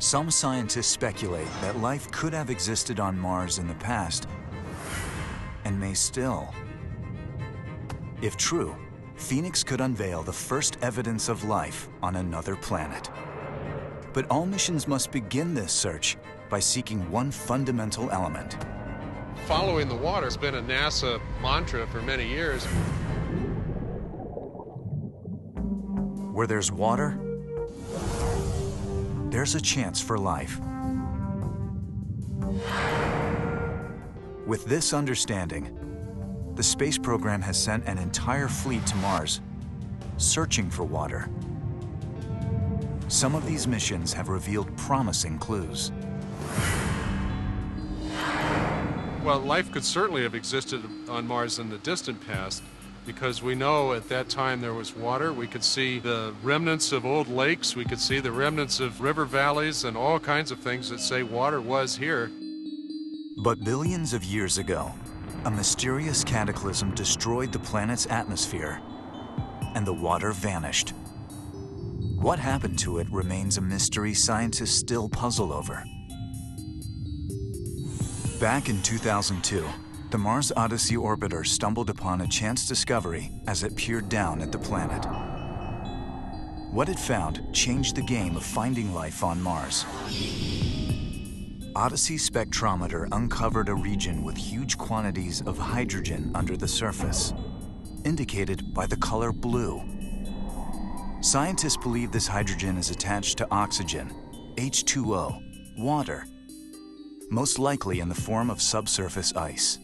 Some scientists speculate that life could have existed on Mars in the past and may still. If true, Phoenix could unveil the first evidence of life on another planet. But all missions must begin this search by seeking one fundamental element. Following the water has been a NASA mantra for many years. Where there's water, there's a chance for life. With this understanding, the space program has sent an entire fleet to Mars, searching for water. Some of these missions have revealed promising clues. Well, life could certainly have existed on Mars in the distant past because we know at that time there was water. We could see the remnants of old lakes. We could see the remnants of river valleys and all kinds of things that say water was here. But billions of years ago, a mysterious cataclysm destroyed the planet's atmosphere and the water vanished. What happened to it remains a mystery scientists still puzzle over. Back in 2002, the Mars Odyssey orbiter stumbled upon a chance discovery as it peered down at the planet. What it found changed the game of finding life on Mars. Odyssey spectrometer uncovered a region with huge quantities of hydrogen under the surface, indicated by the color blue. Scientists believe this hydrogen is attached to oxygen, H2O, water, most likely in the form of subsurface ice.